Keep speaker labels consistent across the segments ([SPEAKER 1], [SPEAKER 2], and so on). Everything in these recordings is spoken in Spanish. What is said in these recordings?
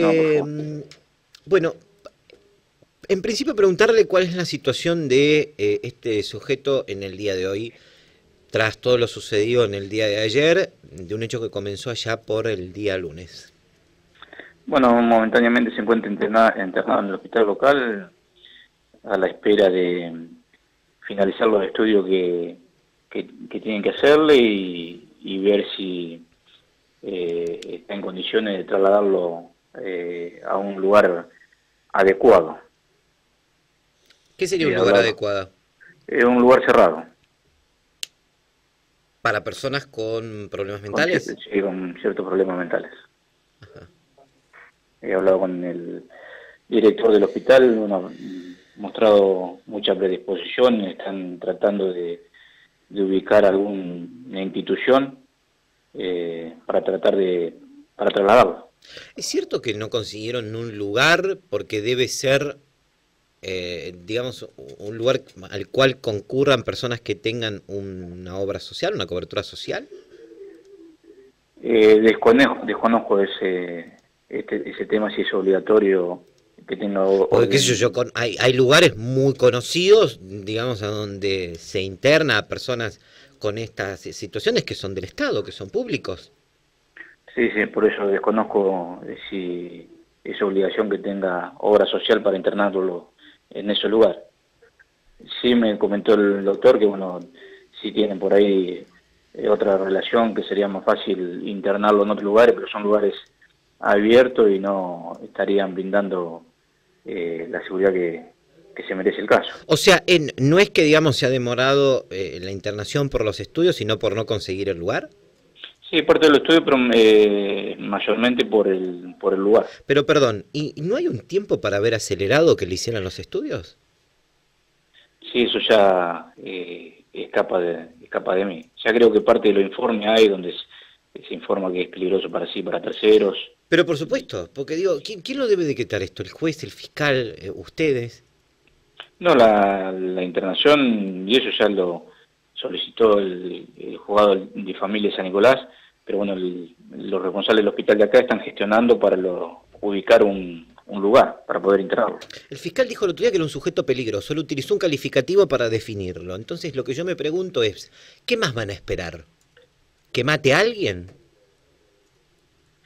[SPEAKER 1] Eh, bueno, en principio preguntarle cuál es la situación de eh, este sujeto en el día de hoy, tras todo lo sucedido en el día de ayer, de un hecho que comenzó allá por el día lunes.
[SPEAKER 2] Bueno, momentáneamente se encuentra internado, en el hospital local a la espera de finalizar los estudios que, que, tienen que hacerle y, ver si eh, está en condiciones de trasladarlo eh, a un lugar adecuado.
[SPEAKER 1] ¿Qué sería un lugar adecuado?
[SPEAKER 2] Es un lugar cerrado.
[SPEAKER 1] ¿Para personas con problemas mentales?
[SPEAKER 2] sí, con ciertos problemas mentales. He hablado con el director del hospital, bueno, mostrado mucha predisposición, están tratando de, ubicar alguna institución eh, para tratar de para trasladarlo.
[SPEAKER 1] ¿Es cierto que no consiguieron un lugar porque debe ser, eh, digamos, un lugar al cual concurran personas que tengan una obra social, una cobertura social?
[SPEAKER 2] Eh, desconozco, desconozco ese, este, ese tema, si es obligatorio que tenga...
[SPEAKER 1] qué sé yo, hay, hay lugares muy conocidos, digamos, a donde se interna a personas con estas situaciones que son del Estado, que son públicos.
[SPEAKER 2] Sí, sí, por eso desconozco eh, si es obligación que tenga obra social para internarlo en ese lugar. Sí me comentó el doctor que, bueno, si tienen por ahí eh, otra relación que sería más fácil internarlo en otros lugares, pero son lugares abiertos y no estarían brindando eh, la seguridad que, se merece el caso.
[SPEAKER 1] O sea, en, no es que, digamos, se ha demorado la internación por los estudios, sino por no conseguir el lugar.
[SPEAKER 2] Sí, parte del estudio, pero eh, mayormente por el, por el lugar.
[SPEAKER 1] Pero perdón, ¿y no hay un tiempo para haber acelerado que le hicieran los estudios?
[SPEAKER 2] Sí, eso ya eh, escapa, de, escapa de mí. Ya creo que parte de los informes hay donde se, informa que es peligroso para sí, para terceros.
[SPEAKER 1] Pero por supuesto, porque digo, ¿quién, quién lo debe decretar esto? ¿El juez, el fiscal, eh, ustedes?
[SPEAKER 2] No, la, la internación, y eso ya lo solicitó el, el juzgado de familia de San Nicolás, pero bueno, los responsables del hospital de acá están gestionando para ubicar un, lugar para poder internarlo.
[SPEAKER 1] El fiscal dijo el otro día que era un sujeto peligroso, él utilizó un calificativo para definirlo. Entonces lo que yo me pregunto es, ¿qué más van a esperar? ¿Que mate a alguien?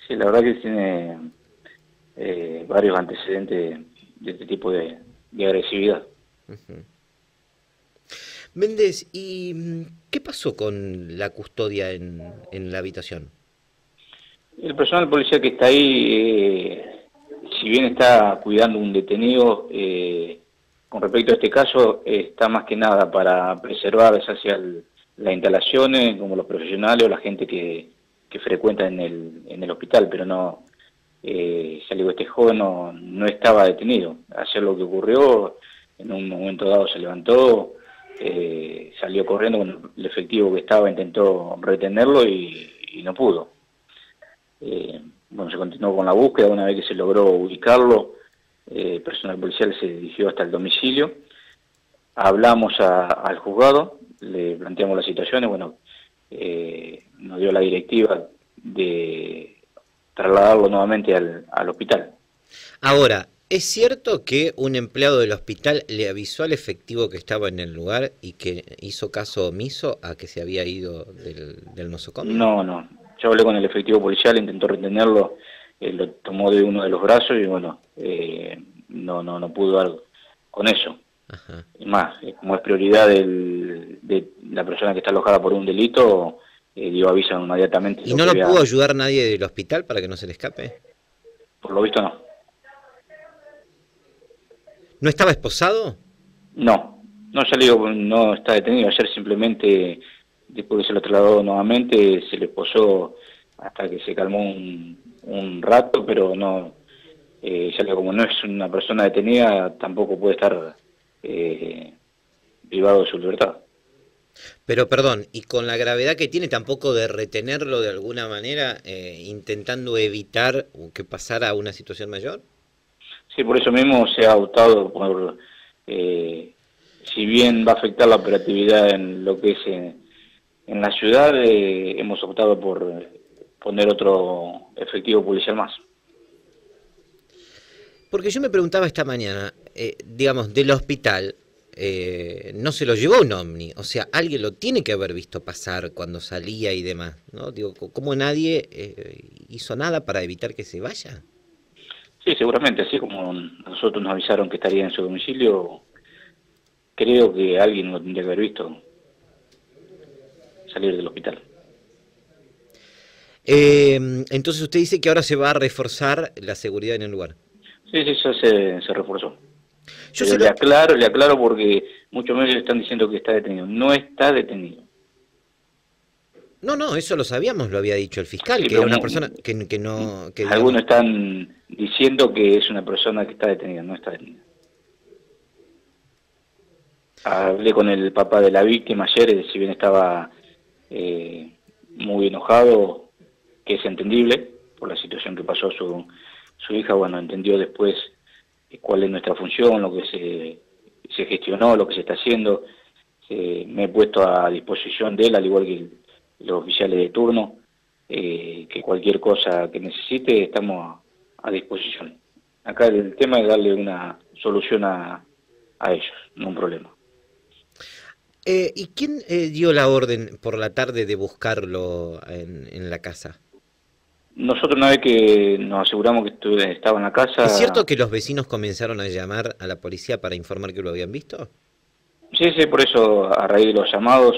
[SPEAKER 2] Sí, la verdad que tiene eh, varios antecedentes de este tipo de, agresividad.
[SPEAKER 1] Méndez, ¿y mm, qué pasó con la custodia en, la habitación?
[SPEAKER 2] El personal policial que está ahí, eh, si bien está cuidando un detenido, eh, con respecto a este caso, está más que nada para preservar hacia las instalaciones, como los profesionales o la gente que, frecuenta en el, en el hospital, pero no, eh, ya este joven no, no estaba detenido. Hacer lo que ocurrió, en un momento dado se levantó, eh, salió corriendo con el efectivo que estaba, intentó retenerlo y, no pudo. Eh, bueno, se continuó con la búsqueda, una vez que se logró ubicarlo, eh, personal policial se dirigió hasta el domicilio, hablamos al juzgado, le planteamos la situación y bueno, eh, nos dio la directiva de trasladarlo nuevamente al hospital.
[SPEAKER 1] Ahora, ¿Es cierto que un empleado del hospital le avisó al efectivo que estaba en el lugar y que hizo caso omiso a que se había ido del, del nosocomio?
[SPEAKER 2] No, no. Yo hablé con el efectivo policial, intentó retenerlo, lo tomó de uno de los brazos y bueno, eh, no, no, no pudo dar con eso. Ajá. Y más, eh, como es prioridad de la persona que está alojada por un delito, eh, dio aviso inmediatamente.
[SPEAKER 1] ¿Y no lo pudo ayudar nadie del hospital para que no se le escape?
[SPEAKER 2] Por lo visto no.
[SPEAKER 1] ¿No estaba esposado?
[SPEAKER 2] No, no, ya le digo, no está detenido. Ayer simplemente, después que se lo trasladó nuevamente, se le posó hasta que se calmó un, rato, pero no, eh, ya digo, como no es una persona detenida, tampoco puede estar eh, privado de su libertad.
[SPEAKER 1] Pero perdón, y con la gravedad que tiene tampoco de retenerlo de alguna manera, eh, intentando evitar que pasara a una situación mayor?
[SPEAKER 2] Sí, por eso mismo se ha optado por, eh, si bien va a afectar la operatividad en lo que es en, la ciudad, eh, hemos optado por poner otro efectivo policial más.
[SPEAKER 1] Porque yo me preguntaba esta mañana, eh, digamos, del hospital, eh, no se lo llevó un ovni, o sea, alguien lo tiene que haber visto pasar cuando salía y demás, ¿no? Digo, ¿cómo nadie eh, hizo nada para evitar que se vaya?
[SPEAKER 2] Sí, seguramente, así como nosotros nos avisaron que estaría en su domicilio, creo que alguien lo tendría que haber visto salir del hospital.
[SPEAKER 1] Eh, entonces usted dice que ahora se va a reforzar la seguridad en el lugar.
[SPEAKER 2] Sí, sí, eso se, se reforzó. Yo le aclaro, le aclaro porque muchos medios están diciendo que está detenido. No está detenido.
[SPEAKER 1] No, no, eso lo sabíamos, lo había dicho el fiscal, que era una persona que, que no... Que,
[SPEAKER 2] algunos están diciendo que es una persona que está detenida, no está detenida. Hablé con el papá de la víctima ayer, si bien estaba eh, muy enojado, que es entendible por la situación que pasó su, su hija, bueno, entendió después cuál es nuestra función, lo que se, se gestionó, lo que se está haciendo. me he puesto a disposición de él, al igual que los oficiales de turno, eh, que cualquier cosa que necesite estamos a, disposición. Acá el tema es darle una solución a, a ellos, no un problema.
[SPEAKER 1] Eh, ¿Y quién eh, dio la orden por la tarde de buscarlo en, en la casa?
[SPEAKER 2] Nosotros una vez que nos aseguramos que estaba en la casa...
[SPEAKER 1] ¿Es cierto que los vecinos comenzaron a llamar a la policía para informar que lo habían visto?
[SPEAKER 2] Sí, sí, por eso a raíz de los llamados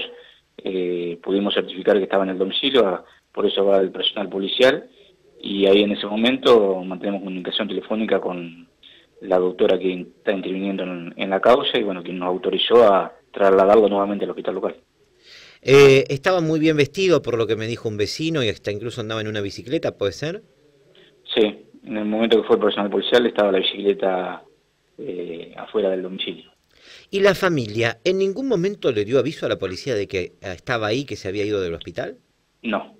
[SPEAKER 2] eh, pudimos certificar que estaba en el domicilio, por eso va el personal policial y ahí en ese momento mantenemos comunicación telefónica con la doctora que está interviniendo en, en la causa y bueno, quien nos autorizó a trasladarlo nuevamente al hospital local.
[SPEAKER 1] Eh, estaba muy bien vestido, por lo que me dijo un vecino, y hasta incluso andaba en una bicicleta, ¿puede ser?
[SPEAKER 2] Sí, en el momento que fue el personal policial estaba la bicicleta eh, afuera del domicilio.
[SPEAKER 1] ¿Y la familia en ningún momento le dio aviso a la policía de que estaba ahí, que se había ido del hospital?
[SPEAKER 2] No.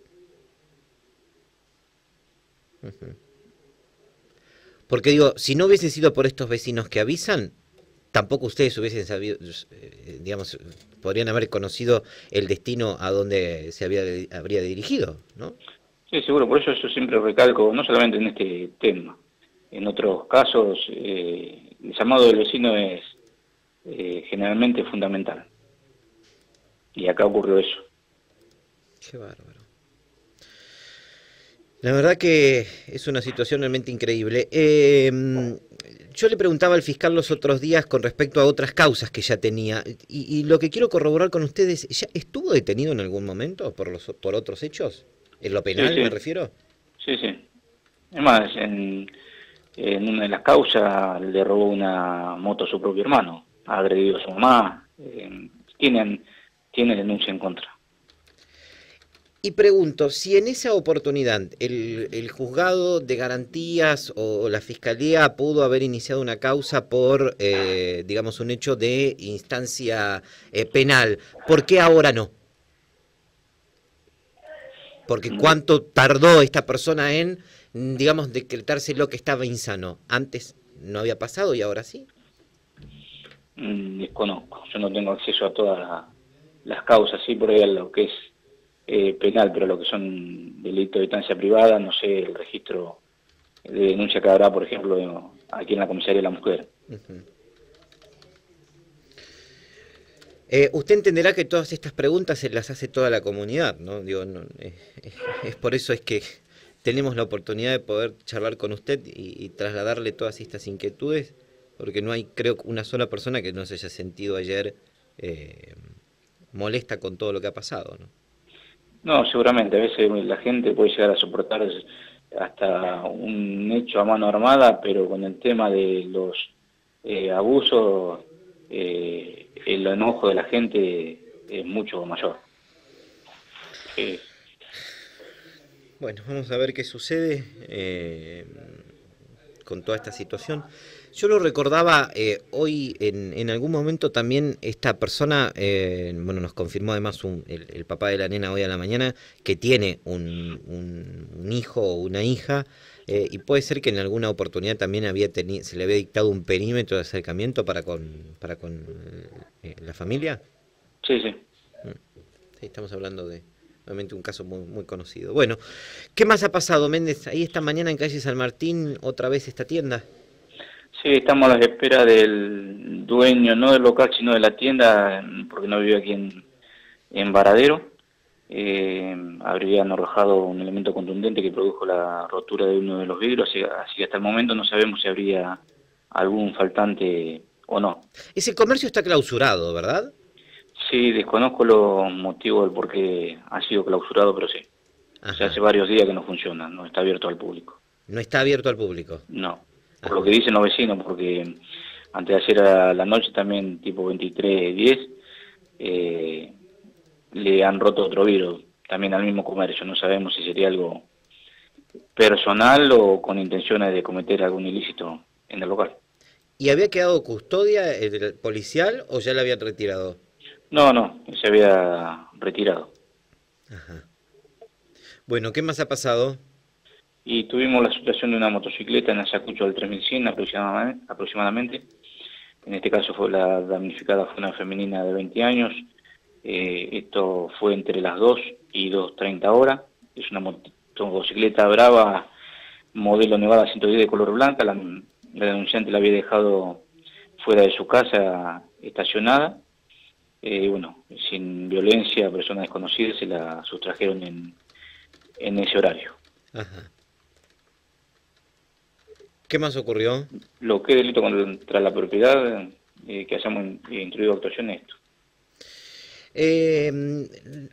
[SPEAKER 1] Porque digo, si no hubiese sido por estos vecinos que avisan, tampoco ustedes hubiesen sabido, eh, digamos, podrían haber conocido el destino a donde se había, habría dirigido, ¿no?
[SPEAKER 2] Sí, seguro, por eso yo siempre recalco, no solamente en este tema, en otros casos, eh, el llamado del vecino es eh, generalmente fundamental. Y acá ocurrió eso.
[SPEAKER 1] Qué bárbaro. La verdad que es una situación realmente increíble. Eh, yo le preguntaba al fiscal los otros días con respecto a otras causas que ya tenía y, lo que quiero corroborar con ustedes, ¿ya estuvo detenido en algún momento por los por otros hechos? ¿En lo penal me refiero?
[SPEAKER 2] Sí, sí. Es más, en, una de las causas le robó una moto a su propio hermano, ha agredido a su mamá, eh, tienen, tiene denuncia en contra.
[SPEAKER 1] Y pregunto, si en esa oportunidad el, juzgado de garantías o la fiscalía pudo haber iniciado una causa por, eh, digamos, un hecho de instancia eh, penal, ¿por qué ahora no? Porque mm. cuánto tardó esta persona en, digamos, decretarse lo que estaba insano. Antes no había pasado y ahora sí.
[SPEAKER 2] Mm, desconozco, yo no tengo acceso a todas las causas, sí, por ahí lo que es eh, penal, pero lo que son delitos de distancia privada, no sé, el registro de denuncia que habrá, por ejemplo, aquí en la comisaría de la mujer.
[SPEAKER 1] Eh, usted entenderá que todas estas preguntas se las hace toda la comunidad, ¿no? Digo, es por eso es que tenemos la oportunidad de poder charlar con usted y, trasladarle todas estas inquietudes, porque no hay, creo, una sola persona que no se haya sentido ayer eh, molesta con todo lo que ha pasado, ¿no?
[SPEAKER 2] No, seguramente, a veces la gente puede llegar a soportar hasta un hecho a mano armada, pero con el tema de los eh, abusos, eh, el enojo de la gente es mucho mayor.
[SPEAKER 1] Bueno, vamos a ver qué sucede eh, con toda esta situación. Yo lo recordaba eh, hoy, en, algún momento también esta persona, eh, bueno, nos confirmó además el, papá de la nena hoy a la mañana, que tiene un, hijo o una hija, eh, y puede ser que en alguna oportunidad también había se le había dictado un perímetro de acercamiento para con, para con la familia.
[SPEAKER 2] Sí, sí.
[SPEAKER 1] Mm. sí. Estamos hablando de obviamente un caso muy, muy conocido. Bueno, ¿qué más ha pasado, Méndez? Ahí esta mañana en calle San Martín, otra vez esta tienda.
[SPEAKER 2] Sí, estamos a la espera del dueño, no del local, sino de la tienda, porque no vive aquí en, en Varadero. Eh, habrían arrojado un elemento contundente que produjo la rotura de uno de los vidrios, así, así que hasta el momento no sabemos si habría algún faltante o no.
[SPEAKER 1] Ese comercio está clausurado, ¿verdad?
[SPEAKER 2] Sí, desconozco los motivos del por qué ha sido clausurado, pero sí. O sea, hace varios días que no funciona, no está abierto al público.
[SPEAKER 1] ¿No está abierto al público?
[SPEAKER 2] No, por lo que dicen los vecinos, porque antes de ayer a la noche también, tipo 23, eh, le han roto otro virus, también al mismo comercio. No sabemos si sería algo personal o con intenciones de cometer algún ilícito en el local.
[SPEAKER 1] ¿Y había quedado custodia el policial o ya la habían retirado?
[SPEAKER 2] No, no, se había retirado.
[SPEAKER 1] Ajá. Bueno, ¿qué más ha pasado?
[SPEAKER 2] Y tuvimos la situación de una motocicleta en Ayacucho del 3100 aproximadamente. En este caso fue la damnificada fue una femenina de 20 años. Eh, esto fue entre las 2 y 2.30 horas. Es una motocicleta brava, modelo Nevada 110 de color blanca. La, denunciante la había dejado fuera de su casa estacionada eh, bueno, sin violencia, personas desconocidas se la sustrajeron en, en ese horario. Ajá.
[SPEAKER 1] ¿Qué más ocurrió?
[SPEAKER 2] Lo que es delito contra la propiedad, eh, que hayamos introducido actuación en esto.
[SPEAKER 1] Eh,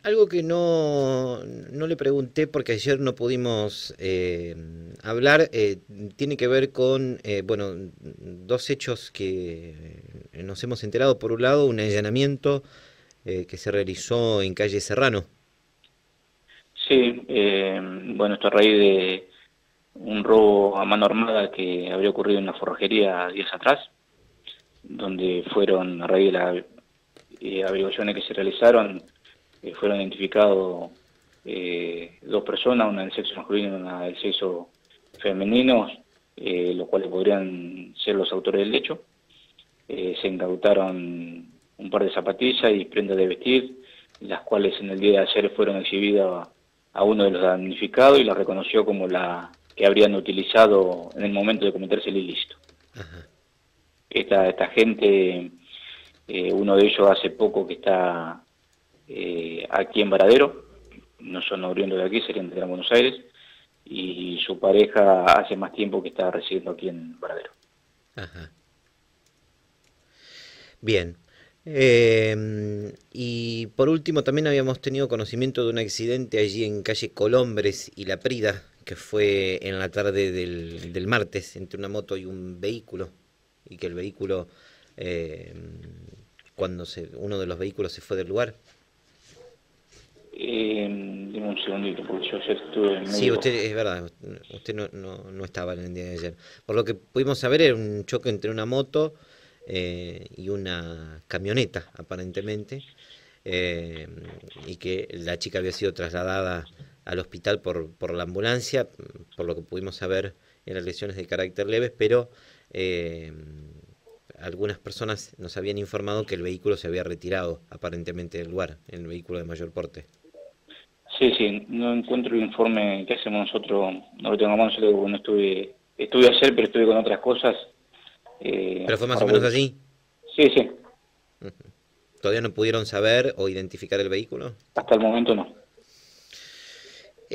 [SPEAKER 1] algo que no, no, le pregunté porque ayer no pudimos eh, hablar, eh, tiene que ver con, eh, bueno, dos hechos que nos hemos enterado. Por un lado, un allanamiento que se realizó en calle Serrano.
[SPEAKER 2] Sí, bueno, esto a raíz de un robo a mano armada que habría ocurrido en la forrajería días atrás, donde fueron, a raíz de la eh, averiguaciones que se realizaron, eh, fueron identificados eh, dos personas, una del sexo masculino y una del sexo femenino, eh, los cuales podrían ser los autores del hecho. se incautaron un par de zapatillas y prendas de vestir, las cuales en el día de ayer fueron exhibidas a uno de los damnificados y la reconoció como la que habrían utilizado en el momento de cometerse el ilícito. Esta, esta gente eh, uno de ellos hace poco que está eh, aquí en Varadero, no son oriundos de aquí, serían de Gran Buenos Aires, y su pareja hace más tiempo que está residiendo aquí en Varadero. Ajá.
[SPEAKER 1] Bien. Eh, y por último, también habíamos tenido conocimiento de un accidente allí en calle Colombres y La Prida, que fue en la tarde del, del martes entre una moto y un vehículo, y que el vehículo eh, cuando se, uno de los vehículos se fue del lugar?
[SPEAKER 2] Eh, un segundito, porque yo ayer estuve en
[SPEAKER 1] Sí, usted, es verdad, usted no, no, no, estaba en el día de ayer. Por lo que pudimos saber, era un choque entre una moto eh, y una camioneta, aparentemente, y que la chica había sido trasladada al hospital por, por la ambulancia, por lo que pudimos saber, eran lesiones de carácter leves, pero eh, algunas personas nos habían informado que el vehículo se había retirado aparentemente del lugar, el vehículo de mayor porte.
[SPEAKER 2] Sí, sí, no encuentro el informe que hacemos nosotros, no lo tengo a mano, no estuve, estuve ayer, pero estuve con otras cosas.
[SPEAKER 1] Eh, ¿Pero fue más o menos así?
[SPEAKER 2] Sí, sí.
[SPEAKER 1] ¿Todavía no pudieron saber o identificar el vehículo?
[SPEAKER 2] Hasta el momento no.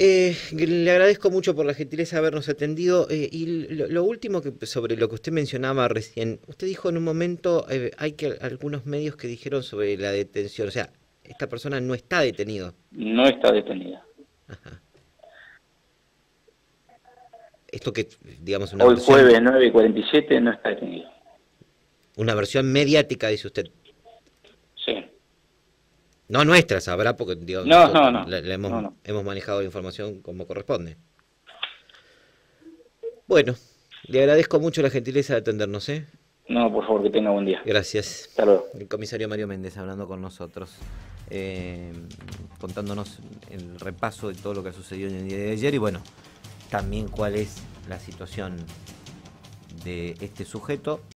[SPEAKER 1] Eh, le agradezco mucho por la gentileza de habernos atendido. Eh, y lo, último que sobre lo que usted mencionaba recién, usted dijo en un momento, eh, hay que algunos medios que dijeron sobre la detención, o sea, esta persona no está detenido.
[SPEAKER 2] No está detenida.
[SPEAKER 1] Esto que, digamos,
[SPEAKER 2] una Hoy jueves 9 y 47 no está detenido.
[SPEAKER 1] Una versión mediática, dice usted. No nuestra, sabrá, porque
[SPEAKER 2] no, no, no,
[SPEAKER 1] hemos, hemos, manejado la información como corresponde. Bueno, le agradezco mucho la gentileza de atendernos, ¿eh?
[SPEAKER 2] No, por favor, que tenga buen día.
[SPEAKER 1] Gracias.
[SPEAKER 2] Hasta luego.
[SPEAKER 1] El comisario Mario Méndez hablando con nosotros, eh, contándonos el repaso de todo lo que ha sucedido en el día de ayer y bueno, también cuál es la situación de este sujeto.